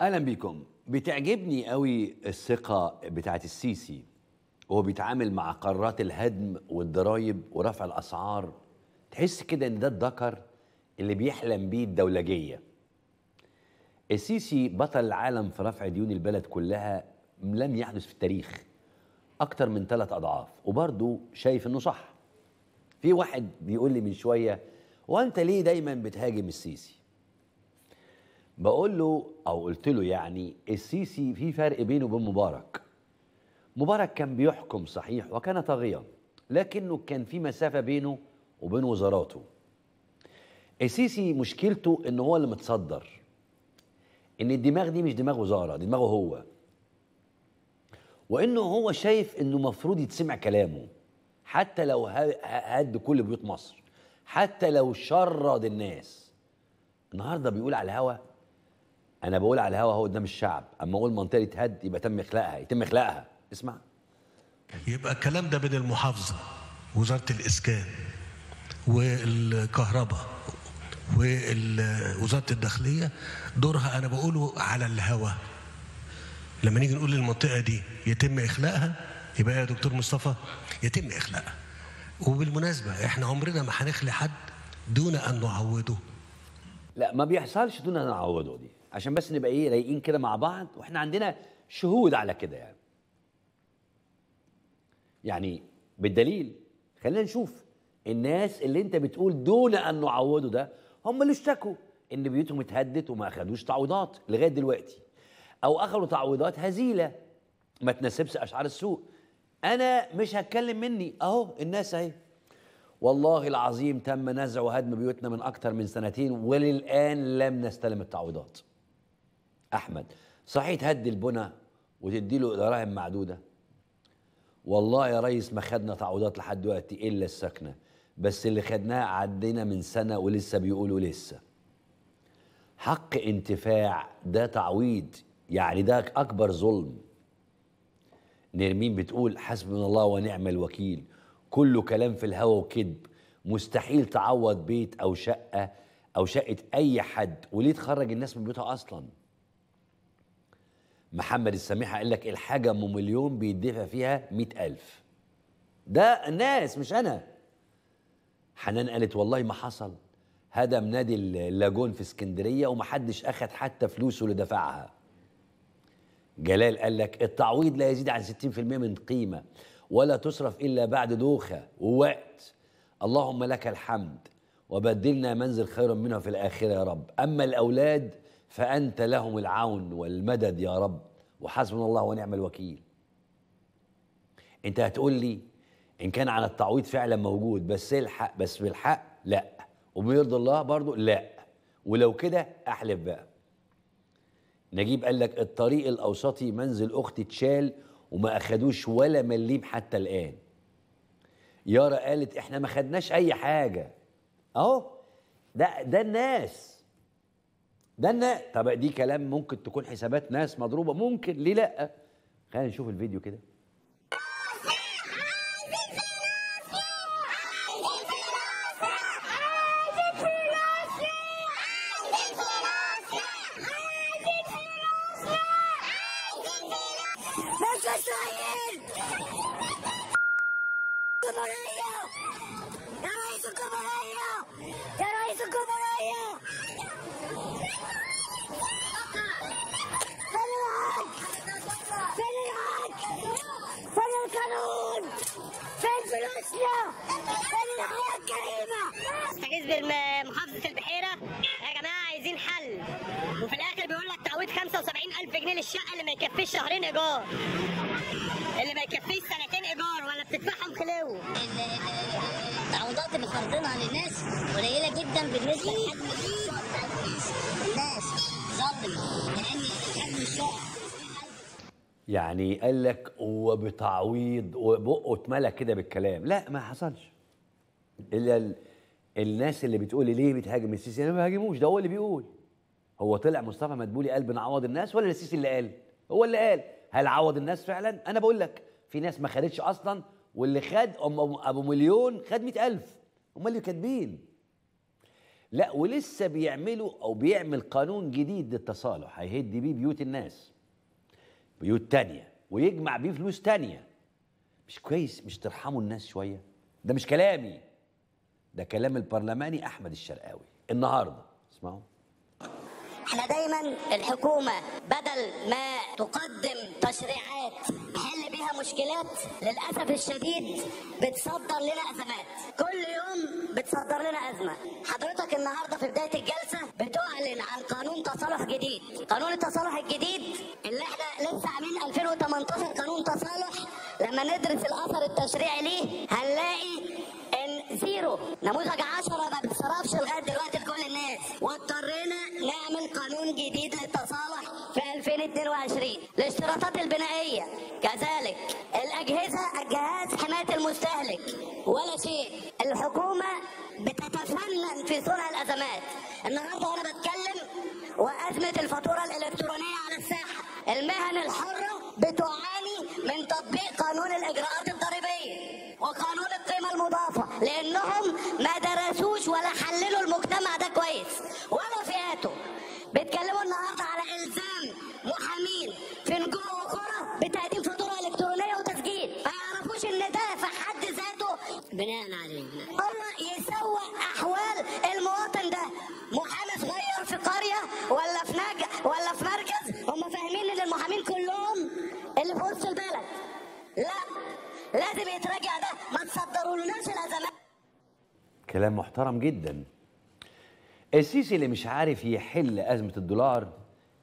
أهلا بيكم بتعجبني قوي الثقة بتاعت السيسي. وهو بيتعامل مع قرارات الهدم والضرايب ورفع الأسعار. تحس كده إن ده الذكر اللي بيحلم بيه الدولجيه السيسي بطل العالم في رفع ديون البلد كلها لم يحدث في التاريخ أكتر من ثلاث أضعاف. وبرضه شايف إنه صح. في واحد بيقول لي من شوية وأنت ليه دايما بتهاجم السيسي؟ بقول له أو قلت له يعني السيسي في فرق بينه وبين مبارك. مبارك كان بيحكم صحيح وكان طاغيا لكنه كان في مسافة بينه وبين وزاراته. السيسي مشكلته إن هو اللي متصدر إن الدماغ دي مش دماغ وزارة دماغه هو. وإنه هو شايف إنه مفروض يتسمع كلامه حتى لو هد كل بيوت مصر حتى لو شرد الناس. النهارده بيقول على الهوا أنا بقول على الهوا هو قدام الشعب أما أقول منطقة تهد يبقى تم إخلاقها يتم إخلاقها. اسمع. يبقى الكلام ده بين المحافظة وزارة الإسكان والكهرباء ووزارة الداخلية دورها أنا بقوله على الهوا. لما نيجي نقول المنطقة دي يتم إخلاقها يبقى يا دكتور مصطفى يتم إخلاقها. وبالمناسبة إحنا عمرنا ما هنخلي حد دون أن نعوده لا ما بيحصلش دون أن نعوضه دي. عشان بس نبقى إيه رايقين كده مع بعض وإحنا عندنا شهود على كده يعني. يعني بالدليل خلينا نشوف الناس اللي انت بتقول دون أن نعوضه ده هم اللي اشتكوا إن بيوتهم اتهدت وما أخدوش تعويضات لغاية دلوقتي أو أخذوا تعويضات هزيلة ما تناسبش اسعار السوق أنا مش هتكلم مني أهو الناس أهي. والله العظيم تم نزع وهدم بيوتنا من أكثر من سنتين وللآن لم نستلم التعويضات. أحمد. صحيح تهدي البنى وتدي له دراهم معدودة. والله يا ريس ما خدنا تعويضات لحد دلوقتي إلا السكنة بس اللي خدناه عدينا من سنة ولسه بيقولوا لسه. حق انتفاع ده تعويض يعني ده أكبر ظلم. نرمين بتقول حسبنا الله ونعم الوكيل. كله كلام في الهوا وكذب. مستحيل تعوض بيت أو شقة أو شقة أي حد وليه تخرج الناس من بيوتها أصلا؟ محمد السميحه قال لك الحاجة أم مليون بيدفع فيها مئة ألف. ده الناس مش أنا. حنان قالت والله ما حصل. هدم نادي اللاجون في اسكندرية ومحدش أخد حتى فلوسه اللي دفعها جلال قال لك التعويض لا يزيد عن 60% من قيمة ولا تصرف إلا بعد دوخة ووقت. اللهم لك الحمد وبدلنا منزل خيرا منها في الآخرة يا رب. أما الأولاد فأنت لهم العون والمدد يا رب. وحسبنا الله ونعم الوكيل. أنت هتقول لي إن كان على التعويض فعلا موجود بس الحق بس بالحق لا. وبيرضي الله برضو لا. ولو كده أحلف بقى. نجيب قال لك الطريق الأوسطي منزل أختي اتشال وما أخدوش ولا مليم حتى الآن. يارا قالت إحنا ما خدناش أي حاجة. أهو ده ده الناس. ده الناس طب دي كلام ممكن تكون حسابات ناس مضروبة ممكن ليه لأ؟ خلينا نشوف الفيديو كده. استغيث بمحافظة البحيرة. يا جماعة عايزين حل. وفي الآخر بيقول لك تعويض 75000 جنيه للشقة اللي ما يكفيش شهرين إيجار. اللي ما يكفيش سنتين إيجار ولا بتدفعهم خلو. التعويضات اللي فرضينها للناس قليلة جدا بالنسبة لحجم الناس ظلم لأن حجم الشقق يعني قال لك وبتعويض وبقه اتملى كده بالكلام. لا ما حصلش. إلا ال... الناس اللي بتقول لي ليه بتهاجم السيسي؟ أنا ما بهاجموش ده هو اللي بيقول. هو طلع مصطفى مدبولي قال بنعوض الناس ولا السيسي اللي قال؟ هو اللي قال. هل عوض الناس فعلا؟ أنا بقول لك في ناس ما خدتش أصلا واللي خد أبو مليون خد مئة ألف. هم اللي كاتبين. لا ولسه بيعملوا أو بيعمل قانون جديد للتصالح. هيهد بيه بيوت الناس. بيوت تانية. ويجمع بيه فلوس تانية. مش كويس مش ترحموا الناس شوية؟ ده مش كلامي. ده كلام البرلماني أحمد الشرقاوي. النهارده. اسمعوا. إحنا دايما الحكومة بدل ما تقدم تشريعات نحل بيها مشكلات للأسف الشديد بتصدر لنا أزمات. كل يوم بتصدر لنا أزمة. حضرتك النهاردة في بداية الجلسة بتعلن عن قانون تصالح جديد. قانون التصالح الجديد اللي إحنا لسه عاملين 2018 قانون تصالح. لما ندرس الأثر التشريعي ليه هنلاقي ان زيرو نموذج 10 ما بيتصرفش لغايه دلوقتي لكل الناس. واضطرينا نعمل قانون جديد للتصالح في 2022 الاشتراطات البنائية. كذلك الأجهزة الجهاز حماية المستهلك. ولا شيء. الحكومة بتتفنن في صنع الأزمات. النهارده وأنا بتكلم وأزمة الفاتورة الإلكترونية المهن الحرة بتعاني من تطبيق قانون الإجراءات الضريبية وقانون القيمة المضافة لأنهم ما درسوش ولا حللوا المجتمع ده كويس. ولا فئاته بيتكلموا النهارده على إلزام محامين في نجوم وقرى بتقديم فاتورة إلكترونية وتسجيل. ما يعرفوش إن ده في حد ذاته بناء عليه. كلام محترم جدا. السيسي اللي مش عارف يحل أزمة الدولار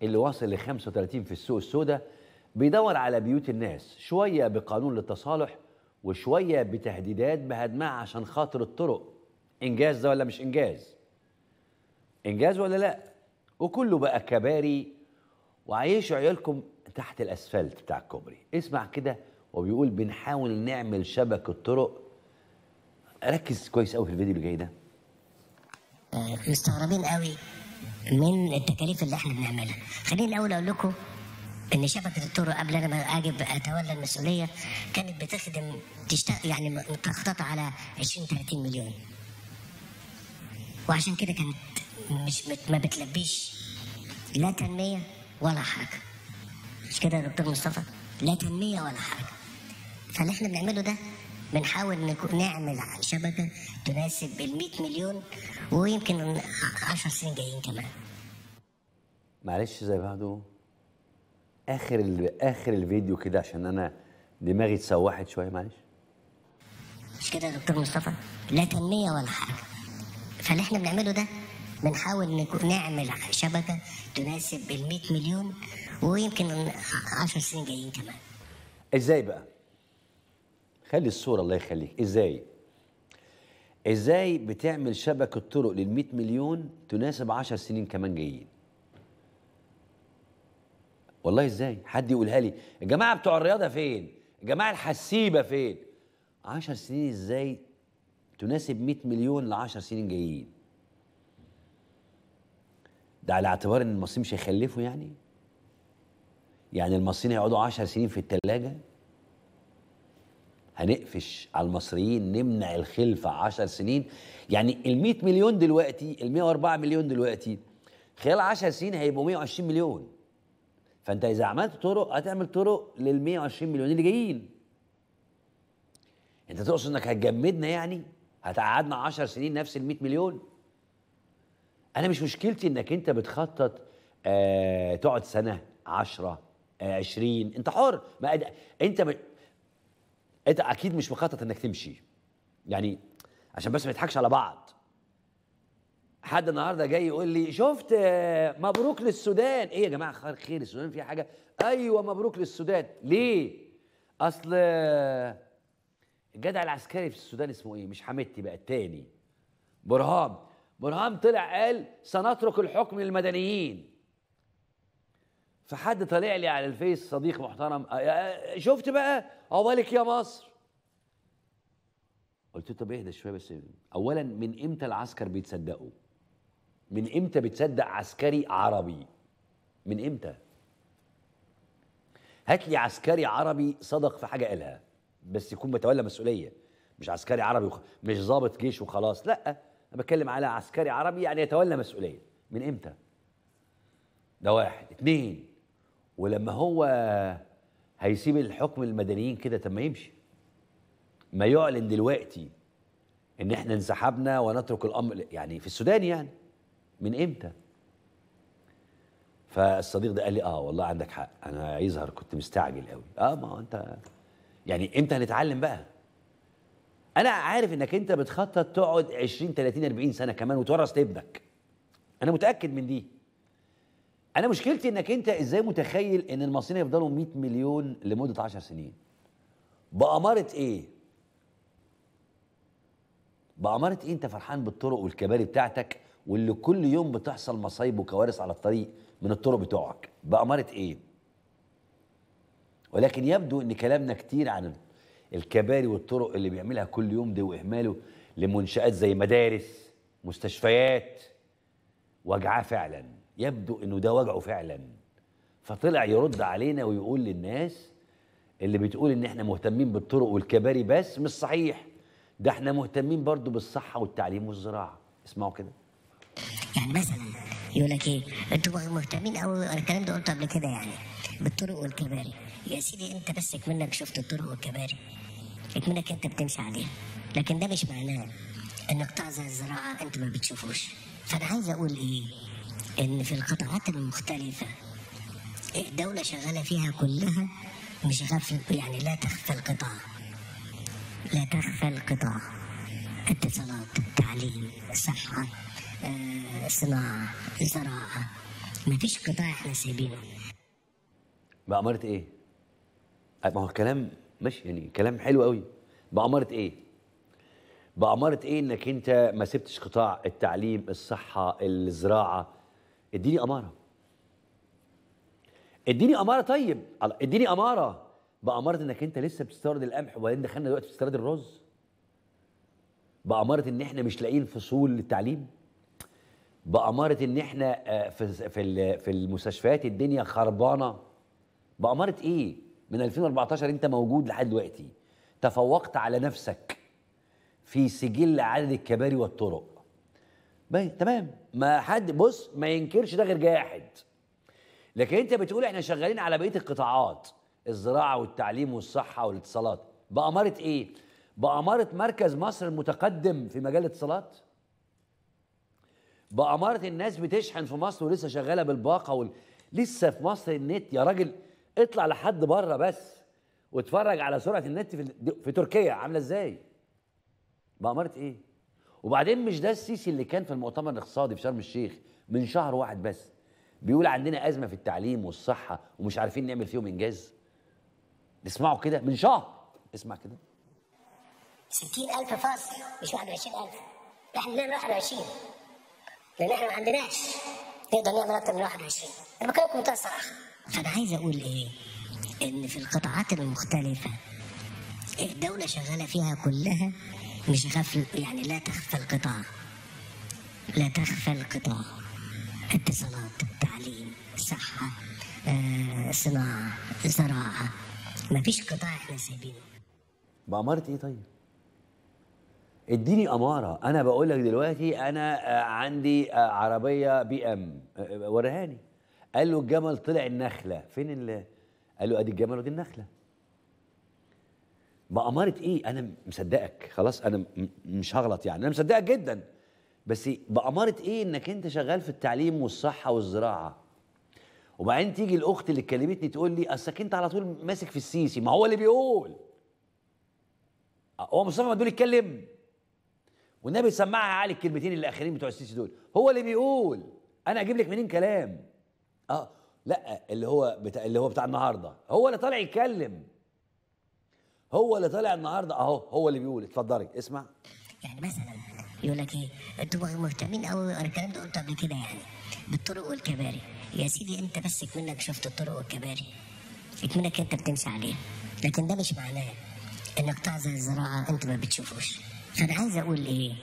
اللي وصل ل 35 في السوق السوداء بيدور على بيوت الناس شوية بقانون للتصالح وشوية بتهديدات بهدمها عشان خاطر الطرق. إنجاز ده ولا مش إنجاز؟ إنجاز ولا لأ؟ وكله بقى كباري وعيشوا عيالكم تحت الأسفلت بتاع الكوبري. اسمع كده وبيقول بنحاول نعمل شبكة طرق ركز كويس قوي في الفيديو اللي جاي ده. مستغربين قوي من التكاليف اللي إحنا بنعملها. خليني الأول أقول لكم إن شبكة الطرق قبل أنا ما أجي أتولى المسؤولية كانت بتخدم تشتغل يعني متخططه على 20 30 مليون. وعشان كده كانت مش ما بتلبيش لا تنمية ولا حاجة مش كده يا دكتور مصطفى؟ لا تنمية ولا حاجة فاللي إحنا بنعمله ده بنحاول نعمل شبكة تناسب ال 100 مليون ويمكن 10 سنين جايين كمان. معلش زي بعضه آخر. آخر الفيديو كده عشان أنا دماغي اتسوحت شوية معلش. مش كده يا دكتور مصطفى؟ لا تنمية ولا حاجة. فاللي إحنا بنعمله ده بنحاول نعمل شبكة تناسب ال 100 مليون ويمكن 10 سنين جايين كمان. إزاي بقى؟ خلي الصورة الله يخليك. إزاي؟ إزاي بتعمل شبكة طرق لل 100 مليون تناسب 10 سنين كمان جايين؟ والله إزاي؟ حد يقولها لي الجماعة بتوع الرياضة فين؟ الجماعة الحسيبه فين؟ 10 سنين إزاي تناسب 100 مليون ل 10 سنين جايين؟ ده على اعتبار إن المصريين مش هيخلفوا يعني؟ يعني المصريين هيقعدوا 10 سنين في الثلاجه هنقفش على المصريين نمنع الخلفة 10 سنين. يعني ال 100 مليون دلوقتي ال 104 مليون دلوقتي خلال 10 سنين هيبقوا 120 مليون. فأنت إذا عملت طرق هتعمل طرق لل 120 مليون اللي جايين. أنت تقصد إنك هتجمدنا يعني؟ هتقعدنا 10 سنين نفس ال 100 مليون؟ أنا مش مشكلتي إنك أنت بتخطط آه تقعد سنة 10 آه 20 أنت حر. ما أنت. انت أكيد مش مخطط انك تمشي. يعني عشان بس ما نضحكش على بعض. حد النهارده جاي يقول لي شفت آه، مبروك للسودان. إيه يا جماعة خير السودان فيها حاجة؟ أيوه مبروك للسودان. ليه؟ أصل الجدع العسكري في السودان اسمه إيه؟ مش حميدتي بقى التاني. برهام. برهام طلع قال سنترك الحكم للمدنيين. فحد طالع لي على الفيس صديق محترم آه، آه، شفت بقى؟ عقبالك يا مصر. قلت له طب اهدى شوية بس اولا من إمتى العسكر بيتصدقوا؟ من إمتى بتصدق عسكري عربي؟ من إمتى؟ هات لي عسكري عربي صدق في حاجة قالها بس يكون متولى مسؤولية مش عسكري عربي وخ... مش ضابط جيش وخلاص لأ أنا بتكلم على عسكري عربي يعني يتولى مسؤولية. من إمتى؟ ده واحد. اتنين ولما هو هيسيب الحكم المدنيين كده طب ما يمشي. ما يعلن دلوقتي إن إحنا انسحبنا ونترك الأمر يعني في السودان يعني. من إمتى؟ فالصديق ده قال لي آه والله عندك حق أنا يظهر كنت مستعجل قوي آه ما هو أنت يعني إمتى هنتعلم بقى؟ أنا عارف إنك أنت بتخطط تقعد 20 30 40 سنة كمان وتورث لابنك أنا متأكد من دي. أنا مشكلتي إنك أنت إزاي متخيل إن المصريين يفضلوا 100 مليون لمدة 10 سنين؟ بأمارة إيه؟ بأمارة إيه أنت فرحان بالطرق والكباري بتاعتك واللي كل يوم بتحصل مصايب وكوارث على الطريق من الطرق بتوعك؟ بأمارة إيه؟ ولكن يبدو إن كلامنا كتير عن الكباري والطرق اللي بيعملها كل يوم دي وإهماله لمنشآت زي مدارس مستشفيات وجعاه فعلا. يبدو إنه ده وجعه فعلا. فطلع يرد علينا ويقول للناس اللي بتقول إن إحنا مهتمين بالطرق والكباري بس مش صحيح. ده إحنا مهتمين برضو بالصحة والتعليم والزراعة. اسمعوا كده. يعني مثلا يقول لك إيه؟ أنتوا مهتمين قوي الكلام ده قلته قبل كده يعني بالطرق والكباري. يا سيدي أنت بس اكمنك شفت الطرق والكباري اكمنك أنت بتمشي عليها. لكن ده مش معناه ان قطاع زي الزراعة أنت ما بتشوفوش. فأنا عايز أقول إيه؟ إن في القطاعات المختلفة. الدولة شغالة فيها كلها مش غفل يعني لا تخفى القطاع. لا تخفى القطاع. اتصالات تعليم صحة آه، صناعة زراعة. ما فيش قطاع إحنا سايبينه. بأمارة إيه؟ ما هو كلام ماشي يعني كلام حلو قوي بأمارة إيه؟ بأمارة إيه إنك أنت ما سبتش قطاع التعليم الصحة الزراعة؟ اديني أمارة. اديني أمارة طيب. اديني أمارة. بأمارة إنك أنت لسه بتستورد القمح وبعدين دخلنا دلوقتي بتستورد الرز. بأمارة إن إحنا مش لاقيين فصول للتعليم. بأمارة إن إحنا آه، في في في المستشفيات الدنيا خربانة. بأمارة إيه؟ من 2014 أنت موجود لحد دلوقتي. تفوقت على نفسك في سجل عدد الكباري والطرق. باين تمام. ما حد بص ما ينكرش ده غير جاحد. لكن انت بتقول إحنا شغالين على بقية القطاعات الزراعة والتعليم والصحة والاتصالات. بأمارة إيه؟ بأمارة مركز مصر المتقدم في مجال الاتصالات؟ بأمارة الناس بتشحن في مصر ولسه شغالة بالباقة وال... لسه في مصر النت. يا راجل اطلع لحد بره بس واتفرج على سرعة النت في, في تركيا. عاملة إزاي؟ بأمارة إيه؟ وبعدين مش ده السيسي اللي كان في المؤتمر الاقتصادي في شرم الشيخ من شهر واحد بس؟ بيقول عندنا أزمة في التعليم والصحة ومش عارفين نعمل فيهم إنجاز. اسمعوا كده؟ من شهر. اسمع كده. 60000 فصل مش 21000 إحنا بنعمل 21 لأن إحنا ما عندناش. نقدر نعمل أكتر من 21 أنا بكلمكم بمنتهى الصراحة. فانا عايز أقول إيه؟ إن في القطاعات المختلفة الدولة شغالة فيها كلها مش غفل يعني لا تخفى القطاع. لا تخفى القطاع. اتصالات تعليم صحة آه، صناعة زراعة. ما فيش قطاع إحنا سايبينه. بأمارة إيه طيب؟ اديني أمارة. أنا بقول لك دلوقتي أنا آه، عندي آه، عربية بي إم. آه، وريهاني قال له الجمل طلع النخلة. فين ال؟ قال له أدي الجمل ودي النخلة. بأمارة إيه؟ أنا مصدقك. خلاص أنا مش هغلط يعني. أنا مصدقك جدا. بس بأمارة إيه؟ إنك أنت شغال في التعليم والصحة والزراعة. وبعدين تيجي الأخت اللي كلمتني تقول لي أصلك أنت على طول ماسك في السيسي. ما هو اللي بيقول. هو مصطفى مدبولي يتكلم. والنبي سمعها علي الكلمتين الاخرين بتوع السيسي دول. هو اللي بيقول. أنا أجيب لك منين كلام؟ آه لا اللي هو بتاع اللي هو بتاع النهارده. هو اللي طالع يتكلم. هو اللي طالع النهارده. اهو هو اللي بيقول. اتفضلي. اسمع. يعني مثلا يقول لك إيه؟ أنتوا مهتمين قوي أنا الكلام ده قلته قبل كده يعني. بالطرق والكباري. يا سيدي أنت بس اكمنك شفت الطرق والكباري. اكمنك أنت بتمشي عليها لكن ده مش معناه ان قطاع زي الزراعة أنت ما بتشوفوش. فانا عايز أقول إيه؟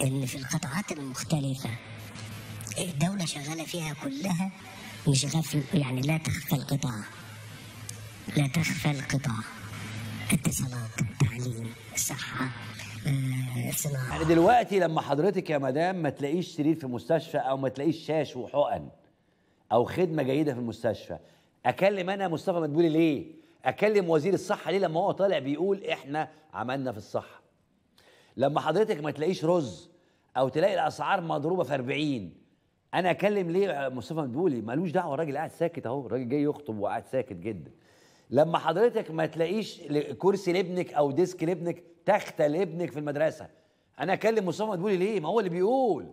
إن في القطاعات المختلفة الدولة شغالة فيها كلها مش غفل يعني لا تخفى القطاع. لا تخفى القطاع. اتصالات تعليم صحة آه، صناعه يعني دلوقتي لما حضرتك يا مدام ما تلاقيش سرير في مستشفى أو ما تلاقيش شاش وحقن أو خدمة جيدة في المستشفى أكلم أنا مصطفى مدبولي ليه؟ أكلم وزير الصحة ليه؟ لما هو طالع بيقول إحنا عملنا في الصحة. لما حضرتك ما تلاقيش رز أو تلاقي الأسعار مضروبة في 40 أنا أكلم ليه مصطفى مدبولي؟ ملوش دعوة الراجل قاعد ساكت أهو الراجل جاي يخطب وقاعد ساكت جدا. لما حضرتك ما تلاقيش كرسي لابنك أو desk لابنك تخته لابنك في المدرسة. أنا أكلم مصطفى مدبولي ليه؟ ما هو اللي بيقول.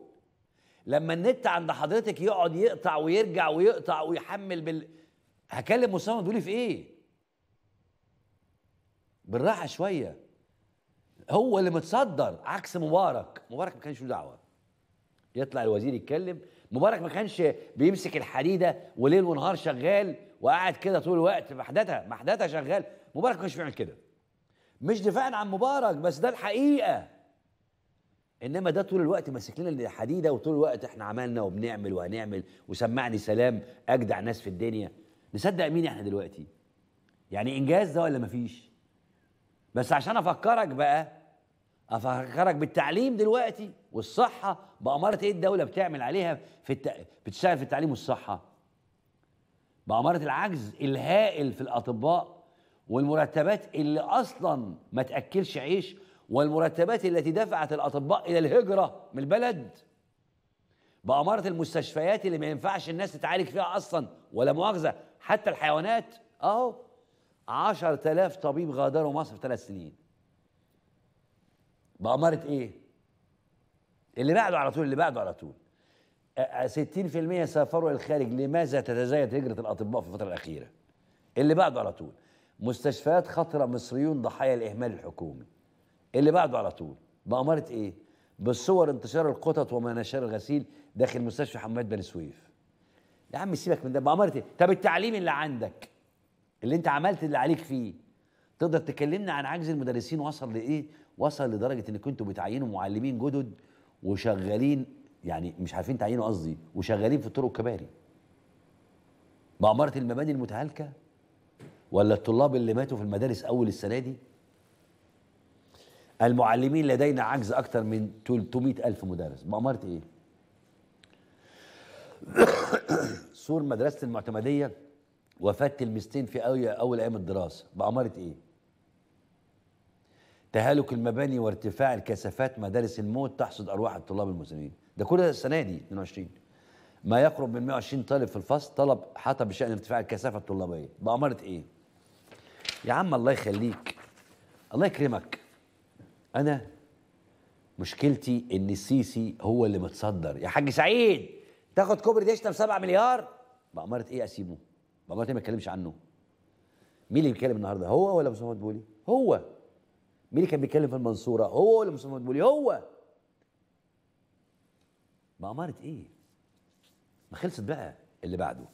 لما النت عند حضرتك يقعد يقطع ويرجع ويقطع ويحمل بال هكلم مصطفى مدبولي في إيه؟ بالراحة شوية. هو اللي متصدر. عكس مبارك. مبارك ما كانش له دعوة. يطلع الوزير يتكلم. مبارك ما كانش بيمسك الحديدة وليل ونهار شغال. وقاعد كده طول الوقت محدتها محدتها شغال. مبارك ما كانش بيعمل كده. مش دفاعا عن مبارك بس ده الحقيقة. إنما ده طول الوقت ماسك لنا الحديدة وطول الوقت إحنا عملنا وبنعمل وهنعمل وسمعني سلام أجدع ناس في الدنيا. نصدق مين إحنا دلوقتي؟ يعني إنجاز ده ولا مفيش؟ بس عشان أفكرك بقى أفكرك بالتعليم دلوقتي والصحة بأمارة إيه الدولة بتعمل عليها في الت... بتشتغل في التعليم والصحة؟ باماره العجز الهائل في الأطباء والمرتبات اللي أصلا ما تأكلش عيش والمرتبات التي دفعت الأطباء إلى الهجرة من البلد. بأمارة المستشفيات اللي ما ينفعش الناس تتعالج فيها أصلا ولا مؤاخذة حتى الحيوانات. أهو 10000 طبيب غادروا مصر في ثلاث سنين. بأمارة إيه؟ اللي بعده على طول اللي بعده على طول. 60% سافروا إلى الخارج لماذا تتزايد هجرة الأطباء في الفترة الأخيرة؟ اللي بعده على طول مستشفيات خطرة مصريون ضحايا الإهمال الحكومي اللي بعده على طول بأمارة إيه؟ بالصور انتشار القطط ومناشير الغسيل داخل مستشفى حماد بني سويف يا عم سيبك من ده بأمارة إيه؟ طب التعليم اللي عندك اللي أنت عملت اللي عليك فيه تقدر تكلمنا عن عجز المدرسين وصل لإيه؟ وصل لدرجة إن كنتوا بتعينوا معلمين جدد وشغالين يعني مش عارفين تعينوا قصدي وشغالين في الطرق الكباري. بأمارة المباني المتهالكة؟ ولا الطلاب اللي ماتوا في المدارس أول السنة دي؟ المعلمين لدينا عجز أكثر من 300 ألف مدرس. بأمارة إيه؟ سور مدرسة المعتمدية وفاة تلميذتين في أول, أيام الدراسة. بأمارة إيه؟ تهالك المباني وارتفاع الكثافات مدارس الموت تحصد أرواح الطلاب المسلمين. ده كل ده السنة دي 22 ما يقرب من 120 طالب في الفصل طلب حتى بشأن ارتفاع الكثافة الطلابية. بأمارة إيه؟ يا عم الله يخليك الله يكرمك. أنا مشكلتي إن السيسي هو اللي متصدر. يا حاج سعيد تاخد كوبري دشنا ب 7 مليار بأمارة إيه اسيبه بأمارة إيه ما اتكلمش عنه؟ مين اللي بيتكلم النهارده؟ هو ولا مصطفى مدبولي؟ هو. مين اللي كان بيتكلم في المنصورة؟ هو ولا مصطفى مدبولي؟ هو. بأمارة إيه؟ ما خلصت بقى اللي بعده.